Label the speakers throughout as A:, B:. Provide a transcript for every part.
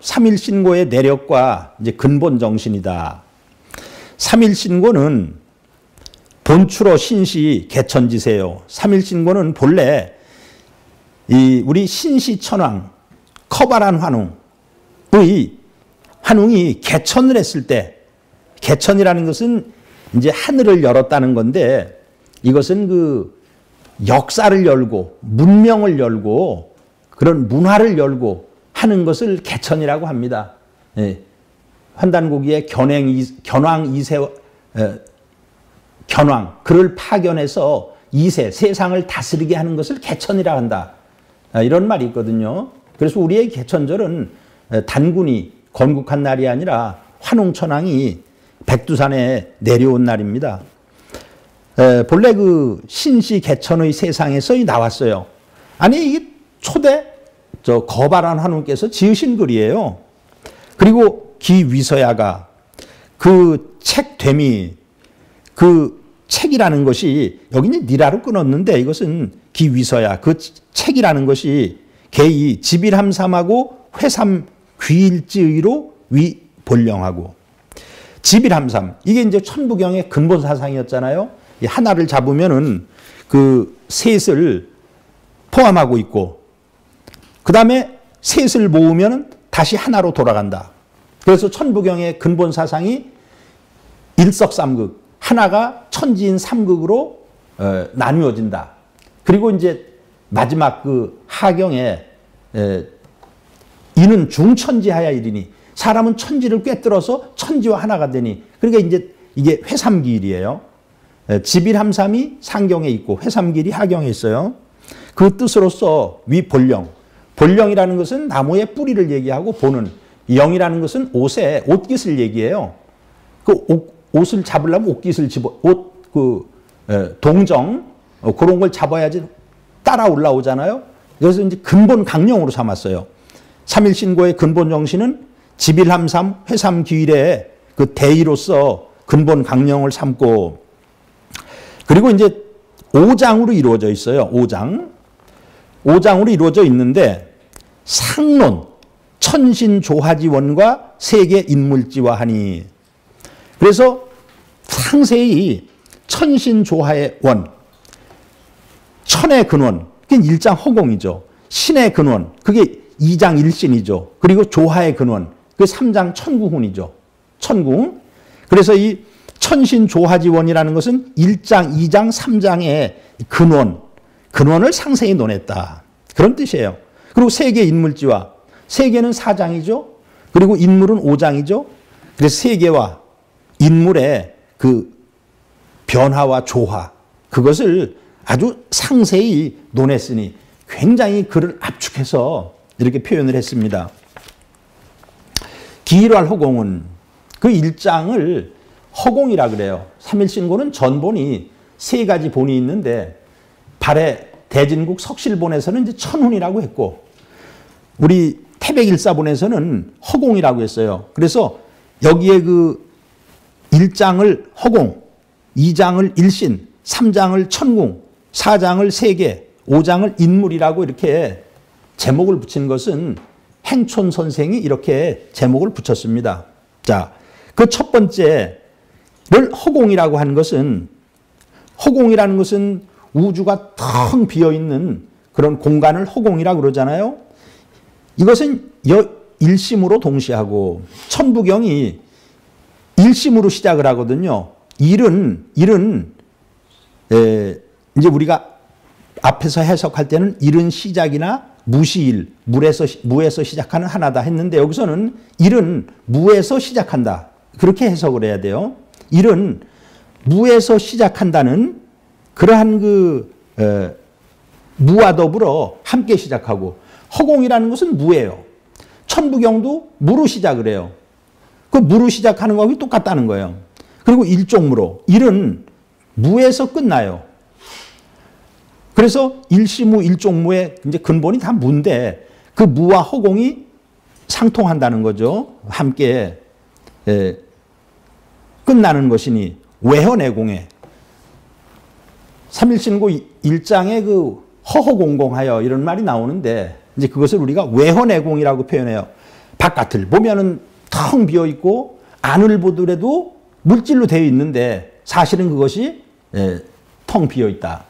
A: 삼일신고의 내력과 이제 근본 정신이다. 삼일신고는 본추로 신시 개천지세요. 삼일신고는 본래 이 우리 신시천왕 커바란 환웅의 환웅이 개천을 했을 때 개천이라는 것은 이제 하늘을 열었다는 건데 이것은 그 역사를 열고 문명을 열고 그런 문화를 열고 하는 것을 개천이라고 합니다. 예. 환단고기의 견행 견왕 이세 에, 견왕 그를 파견해서 이세 세상을 다스리게 하는 것을 개천이라 한다. 아, 이런 말이 있거든요. 그래서 우리의 개천절은 단군이 건국한 날이 아니라 환웅천왕이 백두산에 내려온 날입니다. 에, 본래 그 신시 개천의 세상에서 나왔어요. 아니 이게 초대 저 거발한 환웅께서 지으신 글이에요. 그리고 기위서야가 그책 되미 그 책이라는 것이 여기는 니라로 끊었는데 이것은 기위서야 그 책이라는 것이 개이 지빌함삼하고 회삼 귀일지의로 위 본령하고 지빌함삼 이게 이제 천부경의 근본 사상이었잖아요. 하나를 잡으면은 그 셋을 포함하고 있고 그 다음에 셋을 모으면 다시 하나로 돌아간다. 그래서 천부경의 근본 사상이 일석삼극 하나가 천지인 삼극으로 어, 나누어진다. 그리고 이제 마지막 그 하경에 에, 이는 중천지하야 이르니 사람은 천지를 꿰뚫어서 천지와 하나가 되니 그러니까 이제 이게 회삼기일이에요. 지빌함삼이 상경에 있고 회삼길이 하경에 있어요. 그 뜻으로서 위본령. 본령이라는 것은 나무의 뿌리를 얘기하고 보는 영이라는 것은 옷에 옷깃을 얘기해요. 그 옷, 옷을 잡으려면 옷깃을 집어 옷그 동정 어, 그런 걸 잡아야지 따라 올라오잖아요. 그래서 이제 근본 강령으로 삼았어요. 삼일신고의 근본 정신은 지빌함삼 회삼기일의 그 대의로서 근본 강령을 삼고 그리고 이제 5장으로 이루어져 있어요. 5장. 5장으로 이루어져 있는데 상론, 천신조하지원과 세계 인물지와 하니 그래서 상세히 천신조하의 원, 천의 근원, 그게 일장 허공이죠. 신의 근원, 그게 2장 일신이죠. 그리고 조하의 근원, 그게 3장 천구훈이죠. 천궁. 그래서 이 천신조하지원이라는 것은 1장, 2장, 3장의 근원, 근원을 상세히 논했다. 그런 뜻이에요. 그리고 세계 인물지와 세계는 4장이죠. 그리고 인물은 5장이죠. 그래서 세계와 인물의 그 변화와 조화 그것을 아주 상세히 논했으니 굉장히 그를 압축해서 이렇게 표현을 했습니다. 기일활 허공은 그 일장을 허공이라 그래요. 삼일신고는 전본이 세 가지 본이 있는데 발해 대진국 석실본에서는 이제 천훈이라고 했고 우리 태백일사본에서는 허공이라고 했어요. 그래서 여기에 그 1장을 허공, 2장을 일신, 3장을 천궁, 4장을 세계, 5장을 인물이라고 이렇게 제목을 붙인 것은 행촌 선생이 이렇게 제목을 붙였습니다. 자, 그 첫 번째를 허공이라고 하는 것은 허공이라는 것은 우주가 텅 비어 있는 그런 공간을 허공이라고 그러잖아요. 이것은 일심으로 동시하고 천부경이 일심으로 시작을 하거든요. 일은 일은 에, 이제 우리가 앞에서 해석할 때는 일은 시작이나 무시일 물에서 무에서 시작하는 하나다 했는데 여기서는 일은 무에서 시작한다 그렇게 해석을 해야 돼요. 일은 무에서 시작한다는 그러한 그 에, 무와 더불어 함께 시작하고 허공이라는 것은 무예요. 천부경도 무로 시작을 해요. 그 무로 시작하는 거하고 똑같다는 거예요. 그리고 일종무로 일은 무에서 끝나요. 그래서 일시무 일종무의 이제 근본이 다 무인데 그 무와 허공이 상통한다는 거죠. 함께 에, 끝나는 것이니 외헌내공에 삼일신고 1장에 그 허허공공하여 이런 말이 나오는데 이제 그것을 우리가 외헌내공이라고 표현해요. 바깥을 보면은 텅 비어 있고 안을 보더라도 물질로 되어 있는데 사실은 그것이 예, 텅 비어 있다.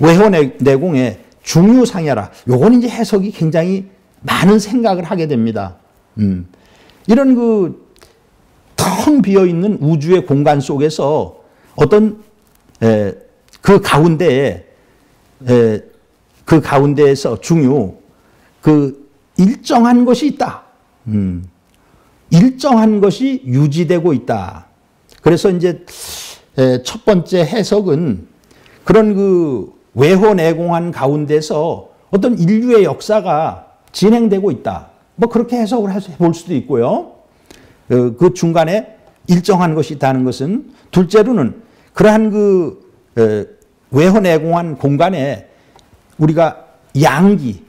A: 외호 내공의 중유상야라. 요건 이제 해석이 굉장히 많은 생각을 하게 됩니다. 음. 이런 그 텅 비어 있는 우주의 공간 속에서 어떤 에, 그 가운데에 에, 그 가운데에서 중요 그 일정한 것이 있다. 음. 일정한 것이 유지되고 있다. 그래서 이제 첫 번째 해석은 그런 그 외호 내공한 가운데서 어떤 인류의 역사가 진행되고 있다. 뭐 그렇게 해석을 해볼 수도 있고요. 그, 그 중간에 일정한 것이 있다는 것은 둘째로는 그러한 그 외호 내공한 공간에 우리가 양기,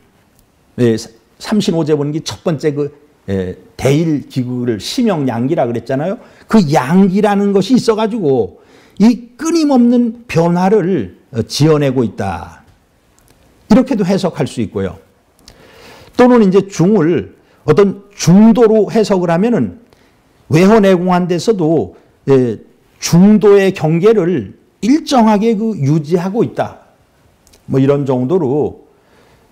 A: 예, 삼신오제본기 첫 번째 그 예, 대일 기구를 심형 양기라 그랬잖아요. 그 양기라는 것이 있어가지고 이 끊임없는 변화를 어, 지어내고 있다. 이렇게도 해석할 수 있고요. 또는 이제 중을 어떤 중도로 해석을 하면은 외호 내공한 데서도 예, 중도의 경계를 일정하게 그 유지하고 있다. 뭐 이런 정도로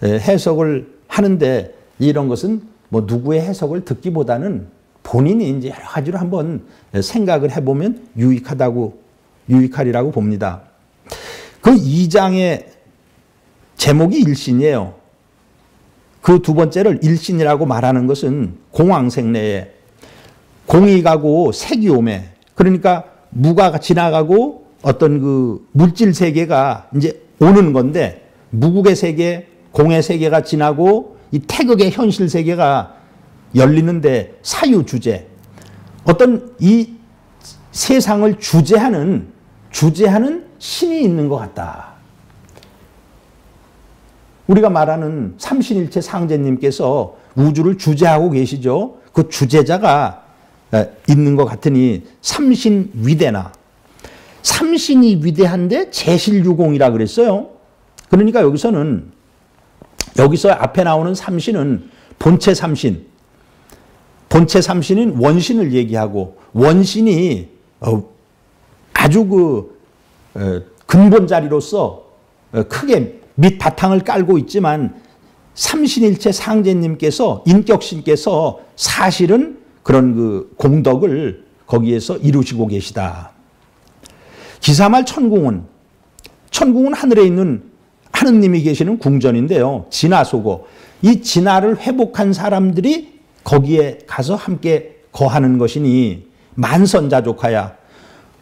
A: 예, 해석을 하는데 이런 것은 뭐 누구의 해석을 듣기보다는 본인이 이제 여러 가지로 한번 생각을 해보면 유익하다고 유익하리라고 봅니다. 그 2장의 제목이 일신이에요. 그 두 번째를 일신이라고 말하는 것은 공황생래에 공이 가고 색이 오매 그러니까 무가 지나가고 어떤 그 물질 세계가 이제 오는 건데 무국의 세계, 공의 세계가 지나고 이 태극의 현실 세계가 열리는데 사유 주제 어떤 이 세상을 주재하는 주재하는 신이 있는 것 같다. 우리가 말하는 삼신일체 상제님께서 우주를 주재하고 계시죠. 그 주재자가 있는 것 같으니 삼신 위대나 삼신이 위대한데 제실유공이라 그랬어요. 그러니까 여기서는 여기서 앞에 나오는 삼신은 본체 삼신, 본체 삼신인 원신을 얘기하고 원신이 어, 아주 그 어, 근본 자리로서 어, 크게 밑 바탕을 깔고 있지만 삼신일체 상제님께서 인격신께서 사실은 그런 그 공덕을 거기에서 이루시고 계시다. 기사말 천궁은 천궁은 하늘에 있는 하느님이 계시는 궁전인데요. 진화소고. 이 진화를 회복한 사람들이 거기에 가서 함께 거하는 것이니 만선자족하야.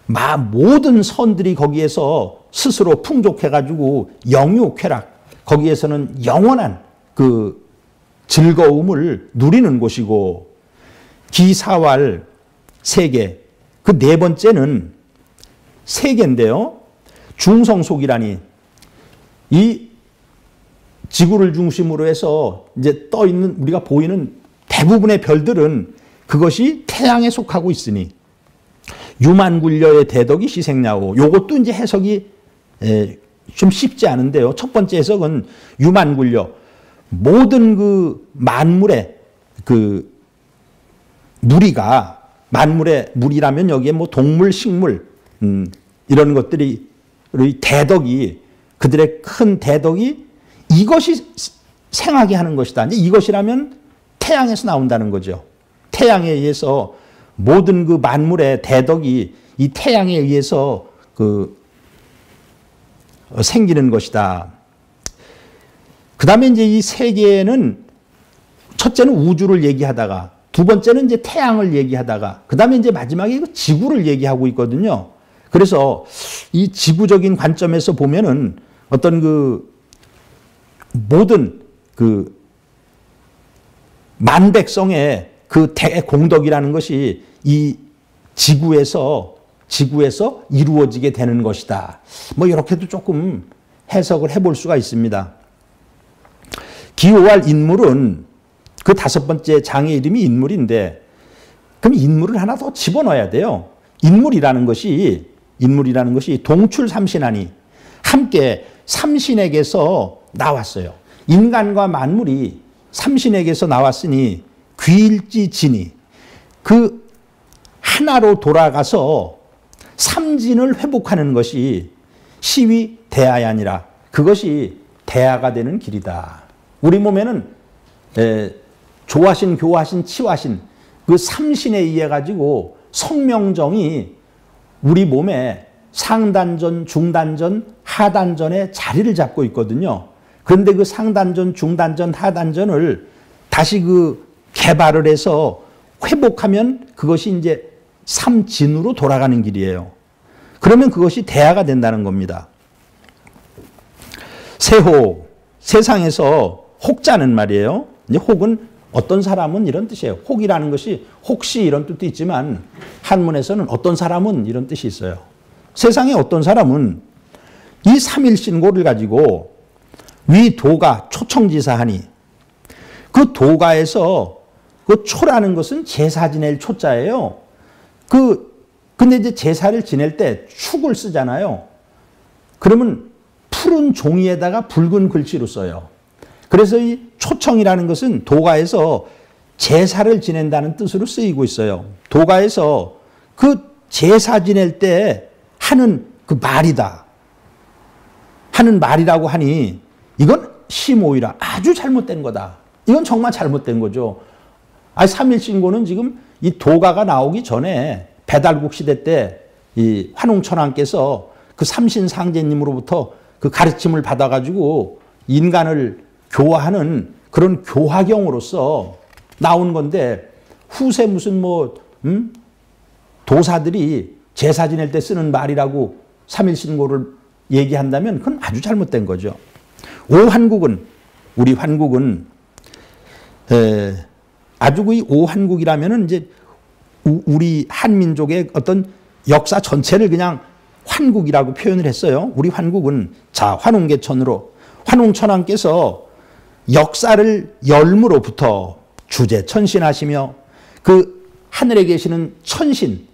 A: 마 모든 선들이 거기에서 스스로 풍족해가지고 영유 쾌락 거기에서는 영원한 그 즐거움을 누리는 곳이고 기사왈 세계. 그 네 번째는 세계인데요. 중성속이라니 이 지구를 중심으로 해서 이제 떠 있는 우리가 보이는 대부분의 별들은 그것이 태양에 속하고 있으니 유만굴려의 대덕이 시생냐고 요것도 이제 해석이 좀 쉽지 않은데요. 첫 번째 해석은 유만굴려 모든 그 만물의 그 무리가 만물의 무리라면 여기에 뭐 동물, 식물 음, 이런 것들이 대덕이 그들의 큰 대덕이 이것이 생하게 하는 것이다. 이것이라면 태양에서 나온다는 거죠. 태양에 의해서 모든 그 만물의 대덕이 이 태양에 의해서 그 생기는 것이다. 그 다음에 이제 이 세계는 첫째는 우주를 얘기하다가 두 번째는 이제 태양을 얘기하다가 그 다음에 이제 마지막에 지구를 얘기하고 있거든요. 그래서 이 지구적인 관점에서 보면은 어떤 그 모든 그 만백성의 그 대공덕이라는 것이 이 지구에서 지구에서 이루어지게 되는 것이다. 뭐 이렇게도 조금 해석을 해볼 수가 있습니다. 기호할 인물은 그 다섯 번째 장의 이름이 인물인데 그럼 인물을 하나 더 집어넣어야 돼요. 인물이라는 것이 인물이라는 것이 동출 삼신하니 함께 삼신에게서 나왔어요. 인간과 만물이 삼신에게서 나왔으니 귀일지 진이 그 하나로 돌아가서 삼진을 회복하는 것이 시위 대하이 아니라 그것이 대하가 되는 길이다. 우리 몸에는 에, 조하신, 교하신, 치하신 그 삼신에 의해 가지고 성명정이 우리 몸에 상단전, 중단전, 하단전에 자리를 잡고 있거든요. 그런데 그 상단전, 중단전, 하단전을 다시 그 개발을 해서 회복하면 그것이 이제 삼진으로 돌아가는 길이에요. 그러면 그것이 대화가 된다는 겁니다. 세호, 세상에서 혹자는 말이에요. 혹은 어떤 사람은 이런 뜻이에요. 혹이라는 것이 혹시 이런 뜻도 있지만 한문에서는 어떤 사람은 이런 뜻이 있어요. 세상에 어떤 사람은 이 삼일신고를 가지고 위 도가 초청지사하니 그 도가에서 그 초라는 것은 제사 지낼 초자예요. 그 근데 이제 제사를 지낼 때 축을 쓰잖아요. 그러면 푸른 종이에다가 붉은 글씨로 써요. 그래서 이 초청이라는 것은 도가에서 제사를 지낸다는 뜻으로 쓰이고 있어요. 도가에서 그 제사 지낼 때 하는 그 말이다. 하는 말이라고 하니 이건 심오이라 아주 잘못된 거다. 이건 정말 잘못된 거죠. 아, 3일 신고는 지금 이 도가가 나오기 전에 배달국 시대 때 이 환웅천왕께서 그 삼신상제님으로부터 그 가르침을 받아가지고 인간을 교화하는 그런 교화경으로서 나온 건데 후세 무슨 뭐 음? 도사들이 제사 지낼 때 쓰는 말이라고 삼일신고를 얘기한다면 그건 아주 잘못된 거죠. 오한국은 우리 환국은 에, 아주 그 오한국이라면은 이제 우리 한민족의 어떤 역사 전체를 그냥 환국이라고 표현을 했어요. 우리 환국은 자 환웅계천으로 환웅천왕께서 역사를 열무로부터 주제 천신하시며 그 하늘에 계시는 천신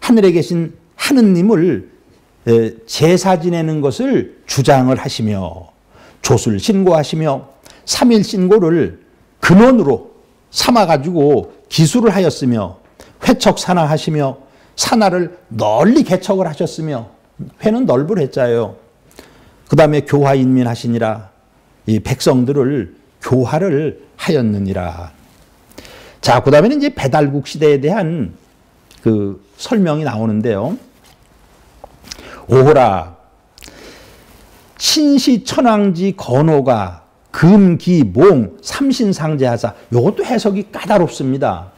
A: 하늘에 계신 하느님을 제사 지내는 것을 주장을 하시며 조술 신고하시며 삼일 신고를 근원으로 삼아 가지고 기술을 하였으며 회척 산하하시며 산하를 널리 개척을 하셨으며 회는 넓을 했자요. 그 다음에 교화 인민하시니라 이 백성들을 교화를 하였느니라. 자, 그 다음에는 이제 배달국 시대에 대한 그 설명이 나오는데요. 오호라 신시 천왕지 건호가 금 기 몽 삼신상제하사 이것도 해석이 까다롭습니다.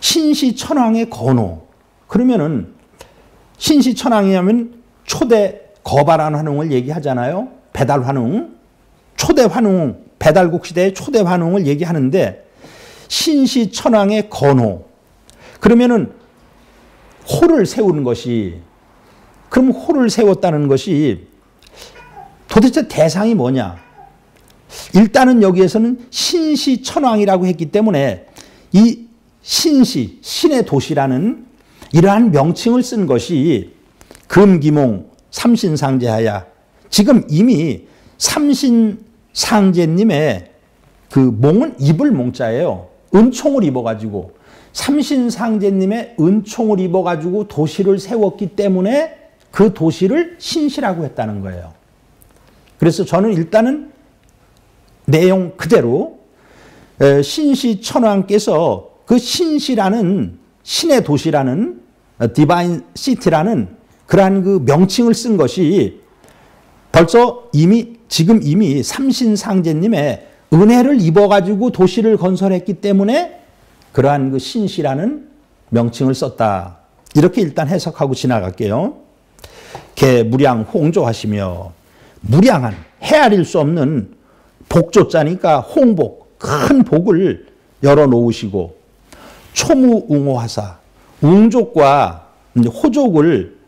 A: 신시 천왕의 건호 그러면은 신시 천왕이 하면 초대 거발한 환웅을 얘기하잖아요. 배달 환웅 초대 환웅 배달국 시대의 초대 환웅을 얘기하는데 신시천왕의 건호 그러면은 호를 세우는 것이 그럼 호를 세웠다는 것이 도대체 대상이 뭐냐? 일단은 여기에서는 신시천왕이라고 했기 때문에 이 신시, 신의 도시라는 이러한 명칭을 쓴 것이 금기몽 삼신상제하야 지금 이미 삼신 상제님의 그 몽은 입을 몽자예요. 은총을 입어가지고 삼신 상제님의 은총을 입어가지고 도시를 세웠기 때문에 그 도시를 신시라고 했다는 거예요. 그래서 저는 일단은 내용 그대로 신시 천왕께서 그 신시라는 신의 도시라는 디바인 시티라는 그러한 그 명칭을 쓴 것이 벌써 이미 지금 이미 삼신상제님의 은혜를 입어가지고 도시를 건설했기 때문에 그러한 그 신시라는 명칭을 썼다. 이렇게 일단 해석하고 지나갈게요. 개 무량 홍조하시며 무량한 헤아릴 수 없는 복조자니까 홍복 큰 복을 열어 놓으시고 초무웅호하사 웅족과 호족을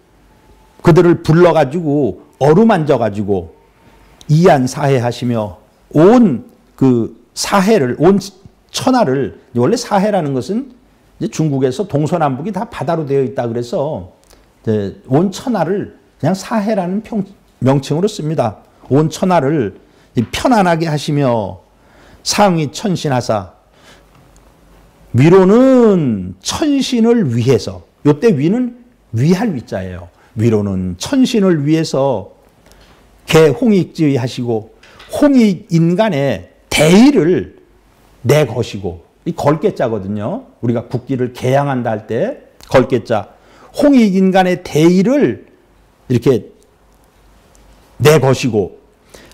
A: 그들을 불러가지고 어루만져 가지고 이안 사해하시며 온 그 사해를 온 천하를 원래 사해라는 것은 중국에서 동서남북이 다 바다로 되어 있다 그래서 온 천하를 그냥 사해라는 평, 명칭으로 씁니다. 온 천하를 편안하게 하시며 상위 천신하사 위로는 천신을 위해서 요때 위는 위할 위자예요. 위로는 천신을 위해서 개 홍익지 하시고 홍익 인간의 대의를 내 것이고 이 걸개자거든요. 우리가 국기를 개양한다 할 때 걸개자 홍익 인간의 대의를 이렇게 내 것이고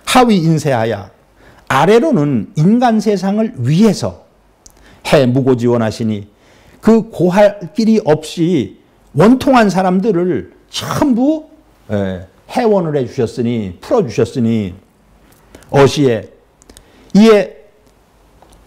A: 하위 인세하야 아래로는 인간 세상을 위해서 해 무고지원하시니 그 고할 길이 없이 원통한 사람들을 전부 예, 해원을 해 주셨으니 풀어 주셨으니 어시에 이에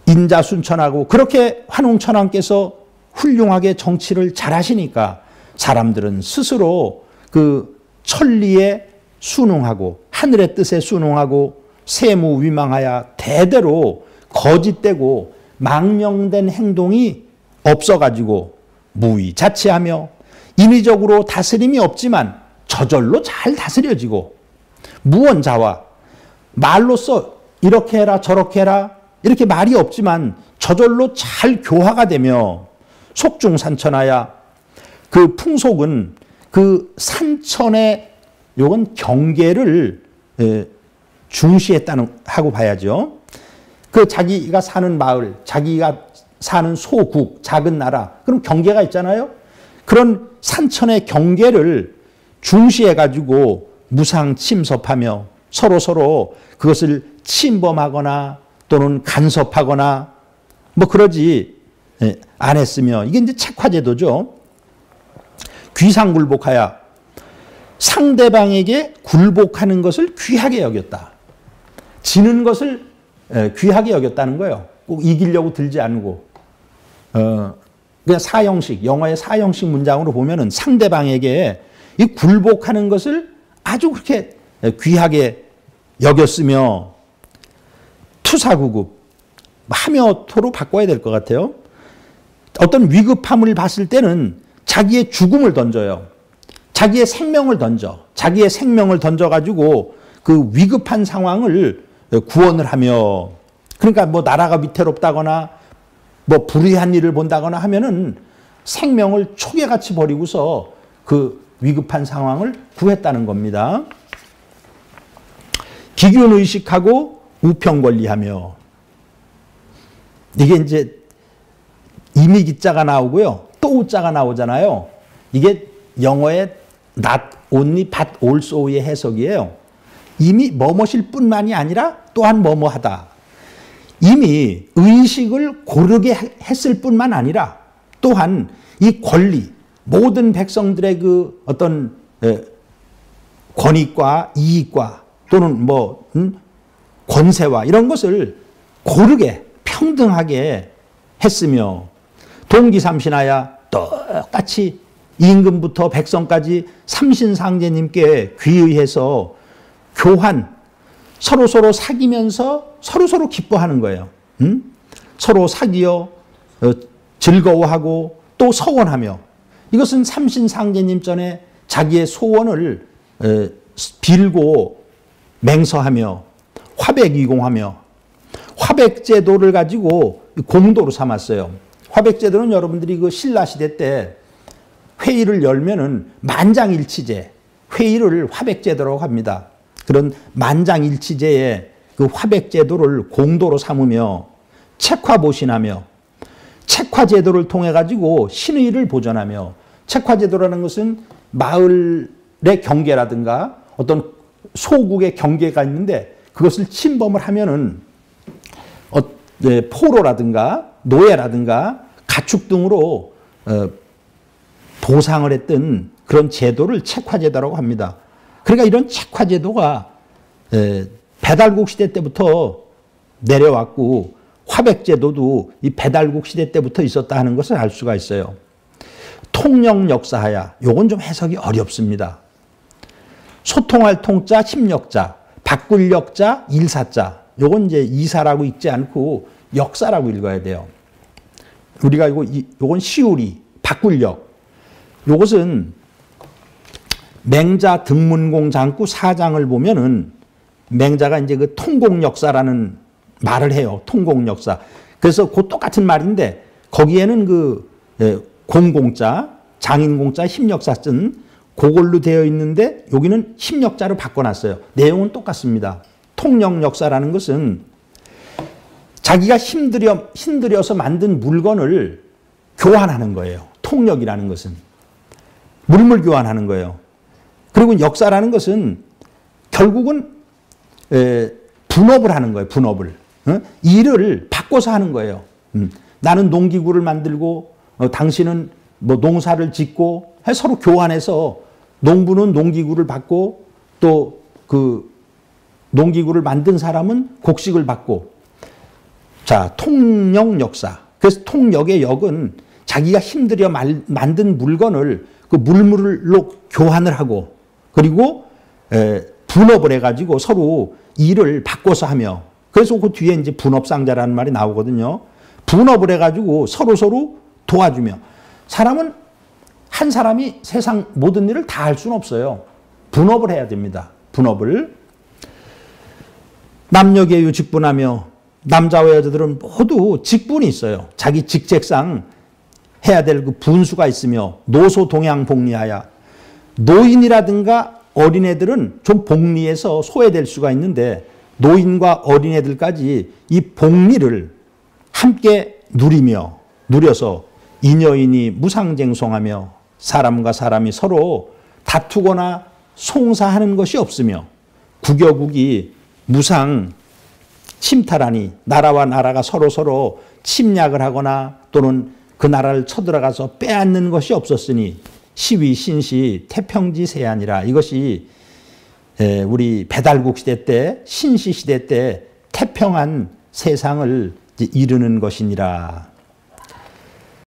A: 인자순천하고 그렇게 환웅천왕께서 훌륭하게 정치를 잘하시니까 사람들은 스스로 그 천리에 순응하고 하늘의 뜻에 순응하고 세무 위망하여 대대로 거짓되고 망명된 행동이 없어가지고 무위자치하며 인위적으로 다스림이 없지만 저절로 잘 다스려지고 무언자와 말로써 이렇게 해라 저렇게 해라 이렇게 말이 없지만 저절로 잘 교화가 되며 속중산천하야 그 풍속은 그 산천의 요건 경계를 중시했다는 하고 봐야죠. 그 자기가 사는 마을, 자기가 사는 소국, 작은 나라, 그럼 경계가 있잖아요. 그런 산천의 경계를 중시해 가지고 무상 침섭하며 서로 서로 그것을 침범하거나 또는 간섭하거나 뭐 그러지 예, 안 했으며 이게 이제 책화제도죠. 귀상굴복하야 상대방에게 굴복하는 것을 귀하게 여겼다. 지는 것을 예, 귀하게 여겼다는 거예요. 꼭 이기려고 들지 않고. 어, 그냥 사형식, 영어의 사형식 문장으로 보면은 상대방에게 이 굴복하는 것을 아주 그렇게 귀하게 여겼으며 투사구급, 하며토로 바꿔야 될 것 같아요. 어떤 위급함을 봤을 때는 자기의 죽음을 던져요. 자기의 생명을 던져. 자기의 생명을 던져가지고 그 위급한 상황을 구원을 하며 그러니까 뭐 나라가 위태롭다거나 뭐 불의한 일을 본다거나 하면은 생명을 초계같이 버리고서 그 위급한 상황을 구했다는 겁니다. 기균 의식하고 우평 권리하며 이게 이제 이미 기자가 나오고요. 또 우자가 나오잖아요. 이게 영어의 not only but also의 해석이에요. 이미 뭐뭐실 뿐만이 아니라 또한 뭐뭐하다. 이미 의식을 고르게 했을 뿐만 아니라 또한 이 권리, 모든 백성들의 그 어떤 권익과 이익과 또는 뭐 음? 권세와 이런 것을 고르게 평등하게 했으며 동기삼신하야 똑같이 임금부터 백성까지 삼신상제님께 귀의해서 교환 서로 서로 사귀면서 서로 서로 기뻐하는 거예요. 음? 서로 사귀어 어, 즐거워하고 또 서원하며 이것은 삼신상제님 전에 자기의 소원을 어, 빌고 맹서하며 화백이공하며 화백제도를 가지고 공도로 삼았어요. 화백제도는 여러분들이 그 신라 시대 때 회의를 열면은 만장일치제 회의를 화백제도라고 합니다. 그런 만장일치제의 그 화백제도를 공도로 삼으며 책화보신하며 책화제도를 통해 가지고 신의를 보존하며 책화제도라는 것은 마을의 경계라든가 어떤 소국의 경계가 있는데 그것을 침범을 하면은 어, 네, 포로라든가 노예라든가 가축 등으로 어, 보상을 했던 그런 제도를 책화제도라고 합니다. 그러니까 이런 책화제도가 배달국 시대 때부터 내려왔고 화백제도도 이 배달국 시대 때부터 있었다 하는 것을 알 수가 있어요. 통영 역사하야 요건 좀 해석이 어렵습니다. 소통할 통자 힘력자, 바꿀 역자 일사자 요건 이제 이사라고 읽지 않고 역사라고 읽어야 돼요. 우리가 이거 요건 시우리 바꿀력 요것은 맹자 등문공 장구 사장을 보면은 맹자가 이제 그 통공 역사라는 말을 해요. 통공 역사. 그래서 그 똑같은 말인데 거기에는 그 예, 공공자, 장인공자, 힘력사 쓴 그걸로 되어 있는데 여기는 힘력자로 바꿔놨어요. 내용은 똑같습니다. 통력 역사라는 것은 자기가 힘들여, 힘들여서 만든 물건을 교환하는 거예요. 통력이라는 것은. 물물 교환하는 거예요. 그리고 역사라는 것은 결국은 에, 분업을 하는 거예요. 분업을. 어? 일을 바꿔서 하는 거예요. 음. 나는 농기구를 만들고 어, 당신은 뭐 농사를 짓고 서로 교환해서 농부는 농기구를 받고 또 그 농기구를 만든 사람은 곡식을 받고. 자 통역 역사. 그래서 통역의 역은 자기가 힘들여 말, 만든 물건을 그 물물로 교환을 하고 그리고 에, 분업을 해가지고 서로 일을 바꿔서 하며. 그래서 그 뒤에 이제 분업상자라는 말이 나오거든요. 분업을 해가지고 서로 서로 도와주며 사람은 한 사람이 세상 모든 일을 다 할 수는 없어요. 분업을 해야 됩니다. 분업을 남녀계유 직분하며 남자와 여자들은 모두 직분이 있어요. 자기 직책상 해야 될 그 분수가 있으며 노소 동양 복리하야 노인이라든가 어린애들은 좀 복리해서 소외될 수가 있는데 노인과 어린애들까지 이 복리를 함께 누리며 누려서 이녀인이 무상쟁송하며 사람과 사람이 서로 다투거나 송사하는 것이 없으며 국여국이 무상 침탈하니 나라와 나라가 서로 서로 침략을 하거나 또는 그 나라를 쳐들어가서 빼앗는 것이 없었으니 시위 신시 태평지 세안이라 이것이 우리 배달국 시대 때 신시 시대 때 태평한 세상을 이르는 것이니라.